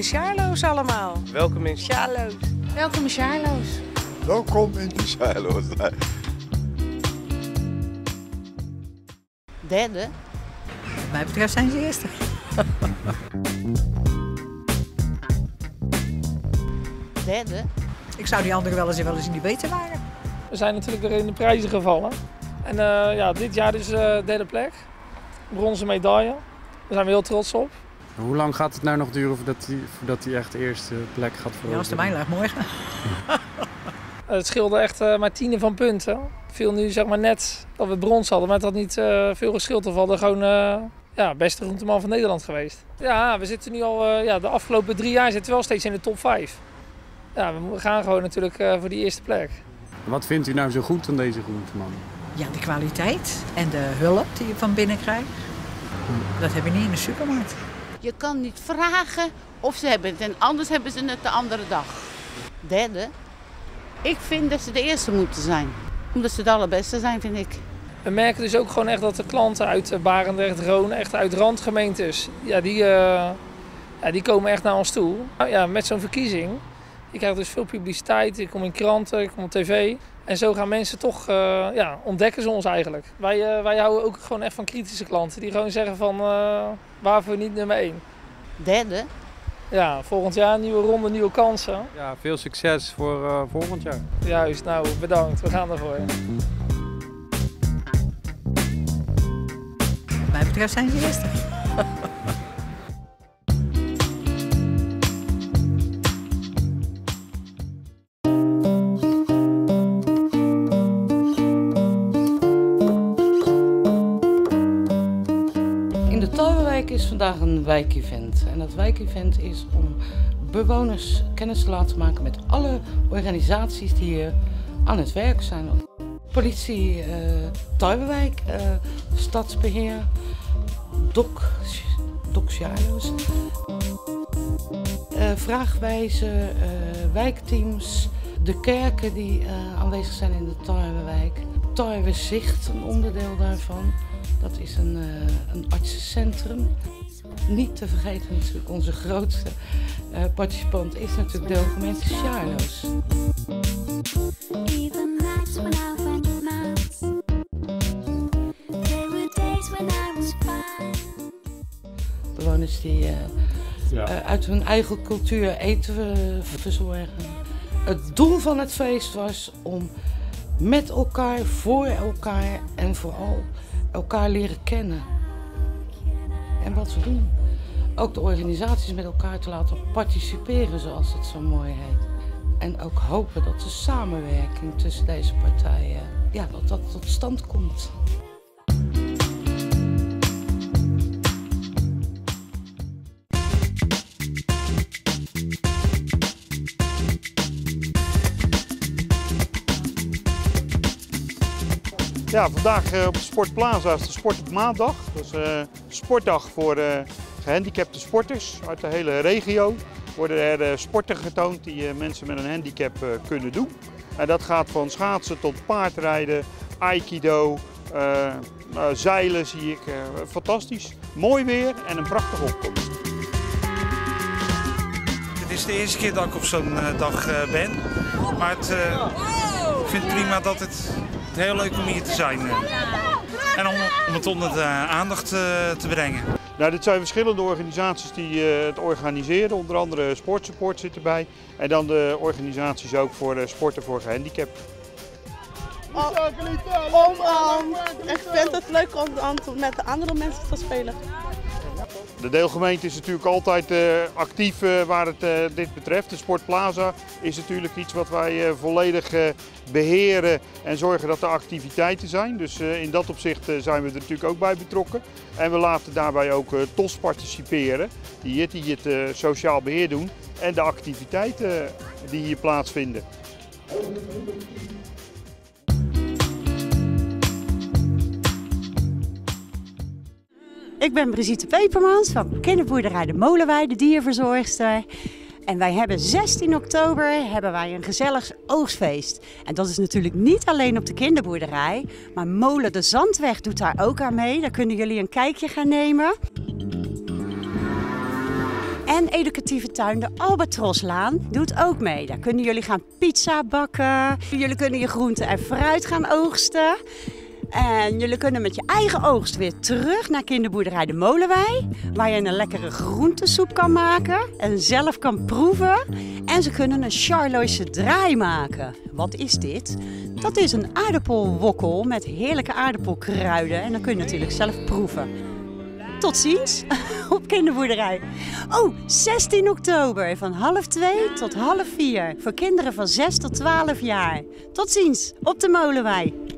in Charloes allemaal. Welkom in Charloes. Welkom in Charloes. Welkom in de Shiloh's. Derde. Wat mij betreft zijn ze eerste. Derde. Ik zou die anderen wel eens, wel eens in die beter waren. We zijn natuurlijk weer in de prijzen gevallen. En eh, ja, dit jaar is de derde plek. Bronzen medaille. Daar zijn we heel trots op. Hoe lang gaat het nou nog duren voordat hij, voordat hij echt de eerste plek gaat Ja, veroveren? als de mijn lag morgen. Het scheelde echt eh, maar tienen van punten. Het viel nu zeg maar net dat we brons hadden, maar het had niet eh, veel geschild. Of we hadden gewoon eh, ja, beste groenteman van Nederland geweest. Ja, we zitten nu al eh, ja, de afgelopen drie jaar zitten we wel steeds in de top 5. Ja, we gaan gewoon natuurlijk eh, voor die eerste plek. Wat vindt u nou zo goed aan deze groenteman? Ja, de kwaliteit en de hulp die je van binnen krijgt. Dat heb je niet in de supermarkt. Je kan niet vragen of ze hebben het en anders hebben ze het de andere dag. Derde. Ik vind dat ze de eerste moeten zijn. Omdat ze de allerbeste zijn, vind ik. We merken dus ook gewoon echt dat de klanten uit eh, Barendrecht, Roon, echt uit randgemeentes, ja, die, eh, ja, die komen echt naar ons toe. Nou ja, met zo'n verkiezing, je krijgt dus veel publiciteit, ik kom in kranten, ik kom op tv. En zo gaan mensen toch, eh, ja, ontdekken ze ons eigenlijk. Wij, eh, wij houden ook gewoon echt van kritische klanten, die gewoon zeggen van, eh waarvoor niet nummer 1? Derde. Ja, volgend jaar nieuwe ronde, nieuwe kansen. Ja, veel succes voor eh, volgend jaar. Juist, nou bedankt, we gaan ervoor. Wat mij betreft zijn ze eerste. Is vandaag een wijkevent. En dat wijkevent is om bewoners kennis te laten maken met alle organisaties die hier aan het werk zijn. Politie, eh, Stadsbeheer, Dok, Dok Shiloh's, eh, vraagwijzen, wijkteams, de kerken die aanwezig zijn in de Tarwewijk. Tarwezicht, een onderdeel daarvan. Dat is een, eh, een artsencentrum. Niet te vergeten natuurlijk, onze grootste eh, participant is natuurlijk de gemeente Charloes. Even nights when I went nuts. There were days when I was fine. Bewoners die eh, uit hun eigen cultuur eten verzorgen. Het doel van het feest was om met elkaar, voor elkaar en vooral elkaar leren kennen. En wat we doen. Ook de organisaties met elkaar te laten participeren, zoals het zo mooi heet. En ook hopen dat de samenwerking tussen deze partijen ja, dat dat tot stand komt. Ja, vandaag eh, op Sportplaza is de Sport op Maandag. Dat is een sportdag voor eh, gehandicapte sporters uit de hele regio. Worden er eh, sporten getoond die eh, mensen met een handicap eh, kunnen doen. En dat gaat van schaatsen tot paardrijden, aikido, eh, zeilen zie ik. eh, fantastisch. Mooi weer en een prachtige opkomst. Het is de eerste keer dat ik op zo'n eh, dag eh, ben. Maar het, eh, ik vind het prima dat het, het heel leuk om hier te zijn. eh. En om, om het onder de aandacht eh, te brengen. Nou, dit zijn verschillende organisaties die eh, het organiseren. Onder andere Sportsupport zit erbij. En dan de organisaties ook voor sporten voor gehandicapten. Om, ik vind het leuk om, om met de andere mensen te spelen. De deelgemeente is natuurlijk altijd eh, actief eh, waar het eh, dit betreft. De Sportplaza is natuurlijk iets wat wij volledig eh, beheren en zorgen dat er activiteiten zijn. Dus in dat opzicht zijn we er natuurlijk ook bij betrokken. En we laten daarbij ook TOS participeren, die het, die sociaal beheer doen en de activiteiten die hier plaatsvinden. Ik ben Brigitte Pepermans van kinderboerderij De Molenwei, de dierverzorgster. En wij hebben 16 oktober hebben wij een gezellig oogstfeest. En dat is natuurlijk niet alleen op de kinderboerderij, maar Molen de Zandweg doet daar ook aan mee. Daar kunnen jullie een kijkje gaan nemen. En educatieve tuin de Albatroslaan doet ook mee. Daar kunnen jullie gaan pizza bakken. Jullie kunnen je groenten en fruit gaan oogsten. En jullie kunnen met je eigen oogst weer terug naar kinderboerderij De Molenwei. Waar je een lekkere groentesoep kan maken en zelf kan proeven. En ze kunnen een Charloise draai maken. Wat is dit? Dat is een aardappelwokkel met heerlijke aardappelkruiden. En dan kun je natuurlijk zelf proeven. Tot ziens op kinderboerderij. Oh, 16 oktober van half 2 tot half 4. Voor kinderen van 6 tot 12 jaar. Tot ziens op de Molenwei.